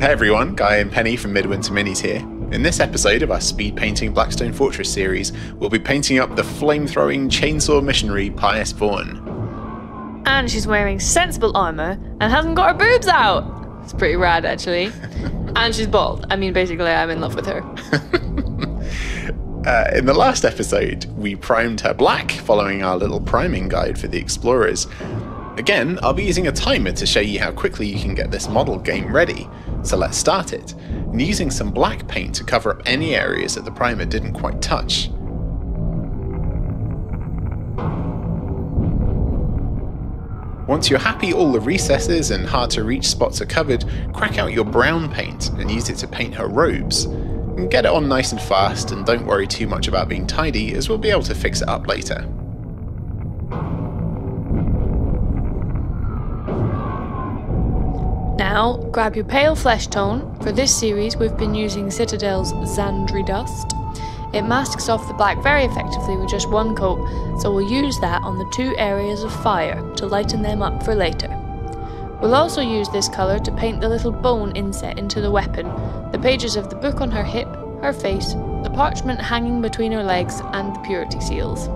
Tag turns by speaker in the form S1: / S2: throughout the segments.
S1: Hey everyone, Guy and Penny from Midwinter Minis here. In this episode of our Speed Painting Blackstone Fortress series, we'll be painting up the flame-throwing chainsaw missionary Pious Vorne.
S2: And she's wearing sensible armour and hasn't got her boobs out. It's pretty rad, actually. and she's bald. I mean, basically, I'm in love with her.
S1: Uh, in the last episode, we primed her black following our little priming guide for the explorers. Again, I'll be using a timer to show you how quickly you can get this model game ready. So let's start it, and using some black paint to cover up any areas that the primer didn't quite touch. Once you're happy all the recesses and hard to reach spots are covered, crack out your brown paint and use it to paint her robes. And get it on nice and fast and don't worry too much about being tidy as we'll be able to fix it up later.
S2: Now, grab your pale flesh tone. For this series, we've been using Citadel's Zandri Dust. It masks off the black very effectively with just one coat, so we'll use that on the two areas of fire to lighten them up for later. We'll also use this colour to paint the little bone inset into the weapon, the pages of the book on her hip, her face, the parchment hanging between her legs, and the purity seals.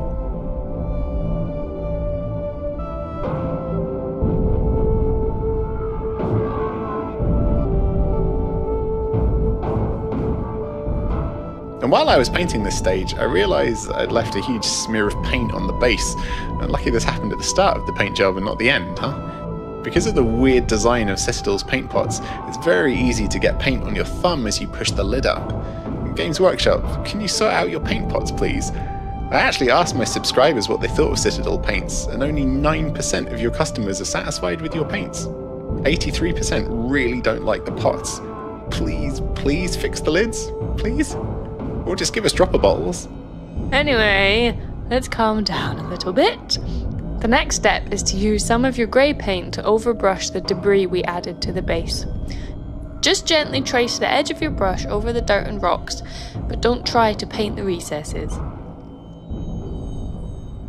S1: And while I was painting this stage, I realised I'd left a huge smear of paint on the base. And lucky this happened at the start of the paint job and not the end, huh? Because of the weird design of Citadel's paint pots, it's very easy to get paint on your thumb as you push the lid up. Games Workshop, can you sort out your paint pots, please? I actually asked my subscribers what they thought of Citadel paints, and only 9% of your customers are satisfied with your paints. 83% really don't like the pots. Please, please fix the lids? Please? Or just give us dropper bottles.
S2: Anyway, let's calm down a little bit. The next step is to use some of your grey paint to overbrush the debris we added to the base. Just gently trace the edge of your brush over the dirt and rocks, but don't try to paint the recesses.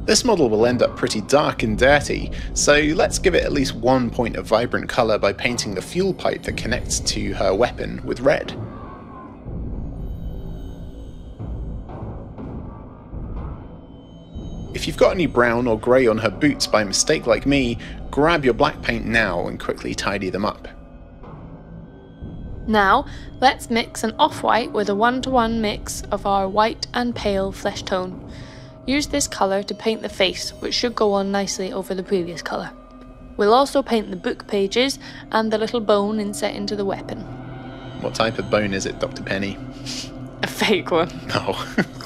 S1: This model will end up pretty dark and dirty, so let's give it at least one point of vibrant colour by painting the fuel pipe that connects to her weapon with red. If you've got any brown or grey on her boots by mistake like me, grab your black paint now and quickly tidy them up.
S2: Now, let's mix an off-white with a one-to-one mix of our white and pale flesh tone. Use this colour to paint the face, which should go on nicely over the previous colour. We'll also paint the book pages and the little bone inset into the weapon.
S1: What type of bone is it, Dr. Penny?
S2: A fake one.
S1: No. Oh.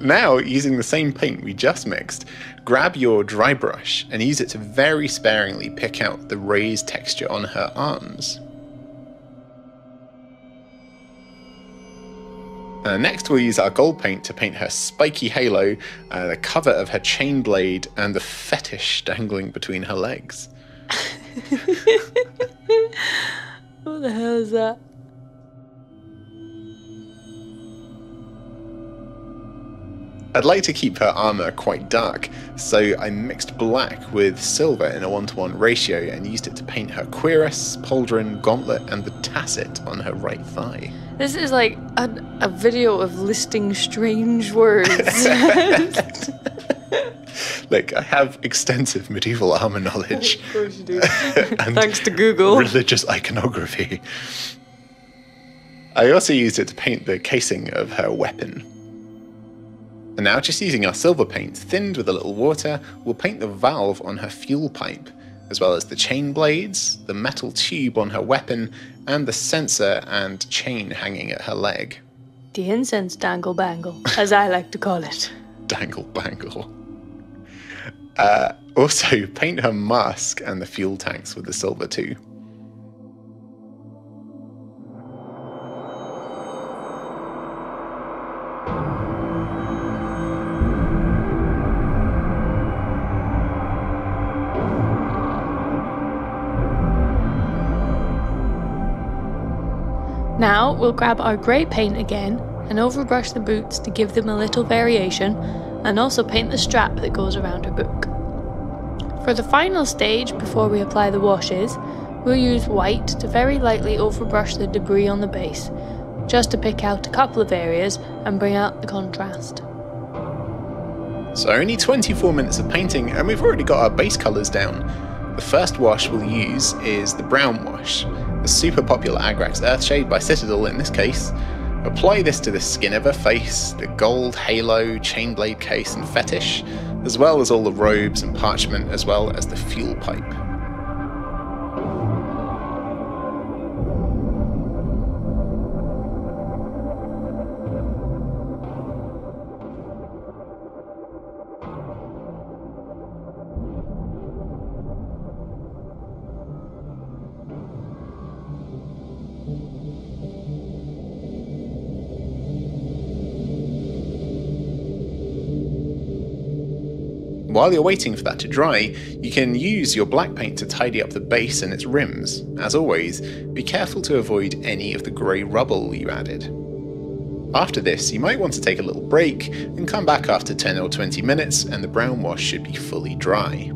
S1: Now, using the same paint we just mixed, grab your dry brush and use it to very sparingly pick out the raised texture on her arms. Uh, next, we'll use our gold paint to paint her spiky halo, uh, the cover of her chain blade, and the fetish dangling between her legs.
S2: what the hell is that?
S1: I'd like to keep her armour quite dark, so I mixed black with silver in a one to one ratio and used it to paint her cuirass, pauldron, gauntlet, and the tasset on her right thigh.
S2: This is like a, a video of listing strange words.
S1: Look, I have extensive medieval armour knowledge.
S2: of course you do. Thanks to Google.
S1: Religious iconography. I also used it to paint the casing of her weapon. And now, just using our silver paint, thinned with a little water, we'll paint the valve on her fuel pipe, as well as the chain blades, the metal tube on her weapon, and the censer and chain hanging at her leg.
S2: The incense dangle bangle, as I like to call it.
S1: Dangle bangle. Uh, also, paint her mask and the fuel tanks with the silver too.
S2: Now we'll grab our grey paint again and overbrush the boots to give them a little variation and also paint the strap that goes around her book. For the final stage before we apply the washes, we'll use white to very lightly overbrush the debris on the base, just to pick out a couple of areas and bring out the contrast.
S1: So only 24 minutes of painting and we've already got our base colours down. The first wash we'll use is the brown wash, super popular Agrax Earthshade by Citadel in this case. Apply this to the skin of her face, the gold halo, chainblade case and fetish, as well as all the robes and parchment as well as the fuel pipe. While you're waiting for that to dry, you can use your black paint to tidy up the base and its rims. As always, be careful to avoid any of the grey rubble you added. After this, you might want to take a little break and come back after 10 or 20 minutes and the brown wash should be fully dry.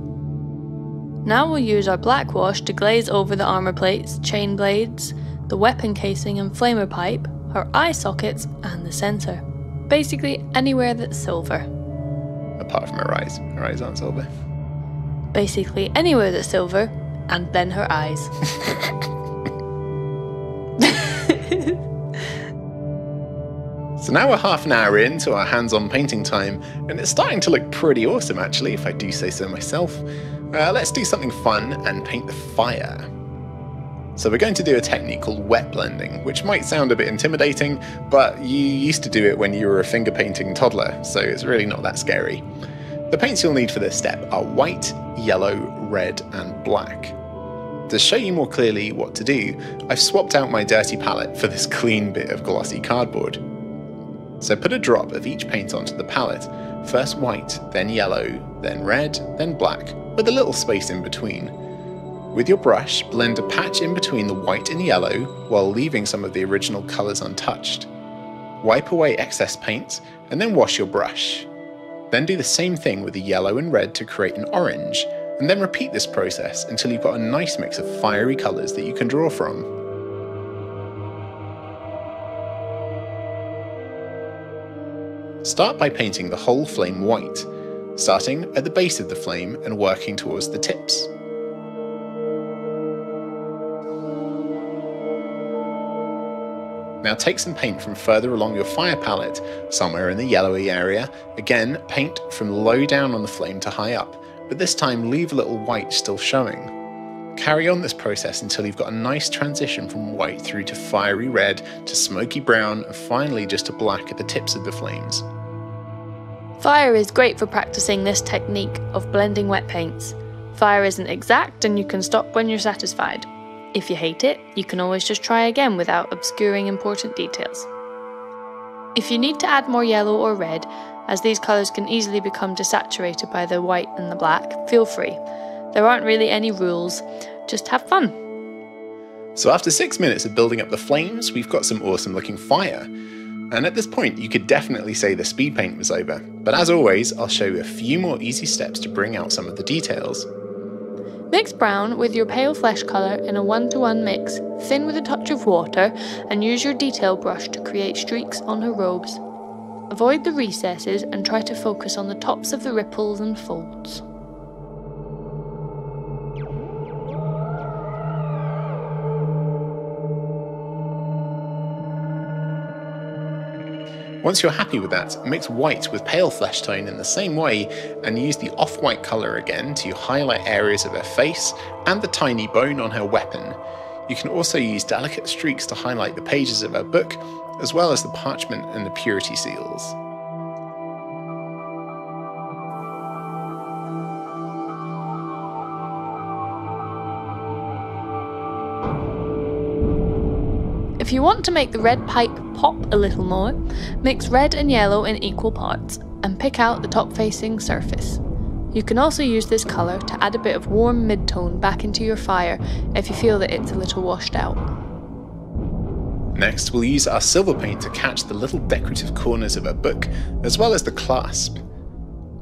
S2: Now we'll use our black wash to glaze over the armour plates, chain blades, the weapon casing and flamer pipe, her eye sockets and the centre. Basically anywhere that's silver
S1: apart from her eyes. Her eyes aren't silver.
S2: Basically, anywhere that's silver, and then her eyes.
S1: so now we're half an hour into our hands on painting time, and it's starting to look pretty awesome actually, if I do say so myself. Uh, let's do something fun and paint the fire. So we're going to do a technique called wet blending, which might sound a bit intimidating, but you used to do it when you were a finger painting toddler, so it's really not that scary. The paints you'll need for this step are white, yellow, red and black. To show you more clearly what to do, I've swapped out my dirty palette for this clean bit of glossy cardboard. So put a drop of each paint onto the palette, first white, then yellow, then red, then black, with a little space in between. With your brush, blend a patch in between the white and yellow while leaving some of the original colours untouched. Wipe away excess paint and then wash your brush. Then do the same thing with the yellow and red to create an orange, and then repeat this process until you've got a nice mix of fiery colours that you can draw from. Start by painting the whole flame white, starting at the base of the flame and working towards the tips. Now take some paint from further along your fire palette, somewhere in the yellowy area. Again, paint from low down on the flame to high up, but this time leave a little white still showing. Carry on this process until you've got a nice transition from white through to fiery red to smoky brown and finally just to black at the tips of the flames.
S2: Fire is great for practicing this technique of blending wet paints. Fire isn't exact and you can stop when you're satisfied. If you hate it, you can always just try again without obscuring important details. If you need to add more yellow or red, as these colours can easily become desaturated by the white and the black, feel free. There aren't really any rules, just have fun.
S1: So after six minutes of building up the flames, we've got some awesome looking fire. And at this point, you could definitely say the speed paint was over. But as always, I'll show you a few more easy steps to bring out some of the details.
S2: Mix brown with your pale flesh colour in a one-to-one mix, thin with a touch of water, and use your detail brush to create streaks on her robes. Avoid the recesses and try to focus on the tops of the ripples and folds.
S1: Once you're happy with that, mix white with pale flesh tone in the same way and use the off-white colour again to highlight areas of her face and the tiny bone on her weapon. You can also use delicate streaks to highlight the pages of her book, as well as the parchment and the purity seals.
S2: If you want to make the red pipe pop a little more, mix red and yellow in equal parts and pick out the top facing surface. You can also use this colour to add a bit of warm mid-tone back into your fire if you feel that it's a little washed out.
S1: Next, we'll use our silver paint to catch the little decorative corners of a book, as well as the clasp.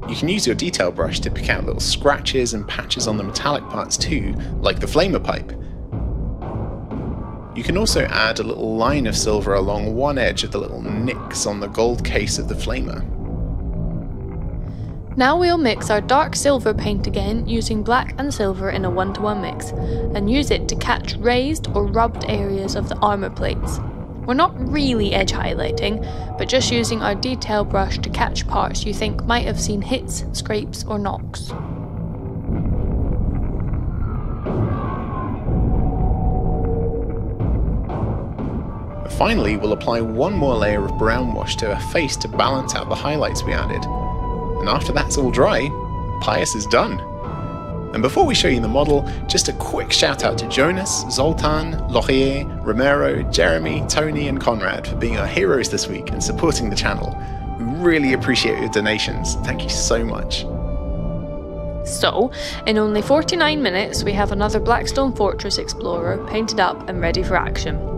S1: You can use your detail brush to pick out little scratches and patches on the metallic parts too, like the flamer pipe, You can also add a little line of silver along one edge of the little nicks on the gold case of the flamer.
S2: Now we'll mix our dark silver paint again using black and silver in a one-to-one mix and use it to catch raised or rubbed areas of the armour plates. We're not really edge highlighting, but just using our detail brush to catch parts you think might have seen hits, scrapes or knocks.
S1: Finally, we'll apply one more layer of brown wash to her face to balance out the highlights we added. And after that's all dry, Pious is done. And before we show you the model, just a quick shout out to Jonas, Zoltan, Laurier, Romero, Jeremy, Tony, and Conrad for being our heroes this week and supporting the channel. We really appreciate your donations. Thank you so much.
S2: So, in only 49 minutes, we have another Blackstone Fortress Explorer painted up and ready for action.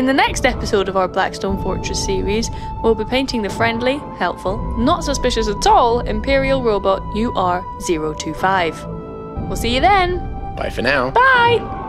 S2: In the next episode of our Blackstone Fortress series, we'll be painting the friendly, helpful, not suspicious at all Imperial robot UR025. We'll see you then!
S1: Bye for now.
S2: Bye!